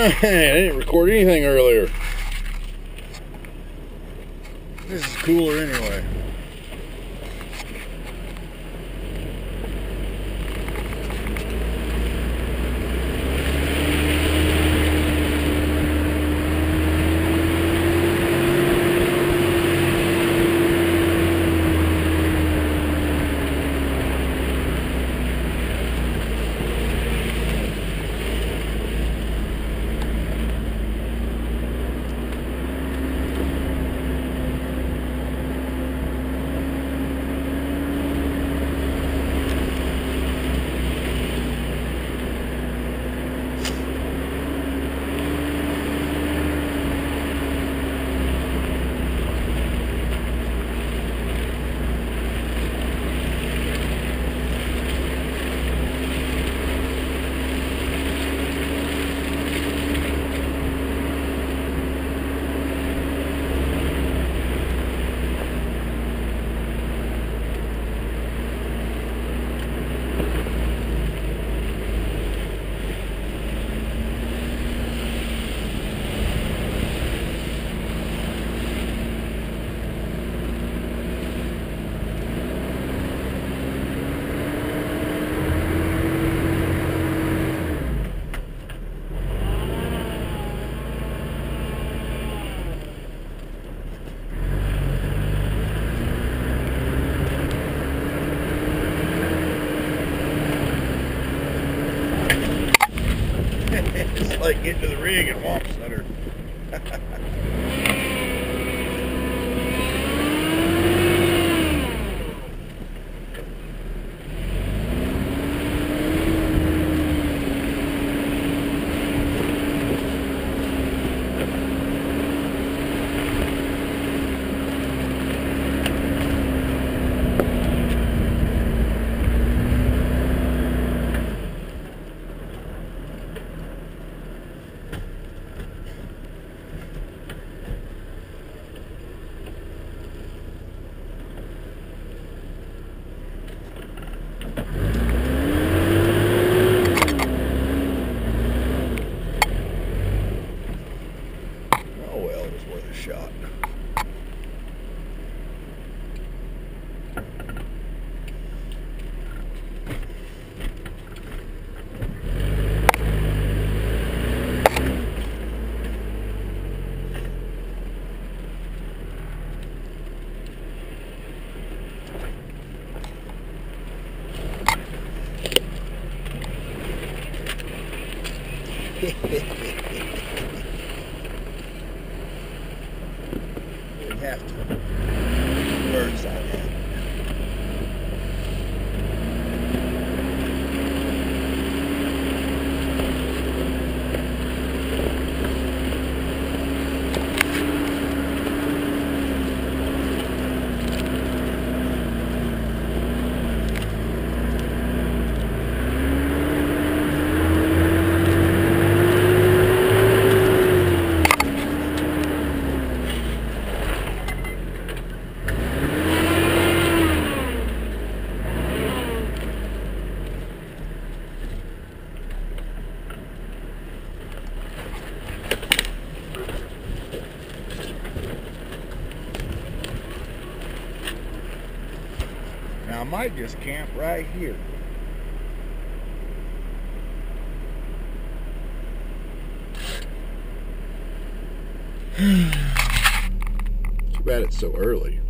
I didn't record anything earlier. This is cooler anyway. it's like getting to the rig and Womp Center. worth a shot. You have to. Bird's eye view. I might just camp right here. Too bad it's so early.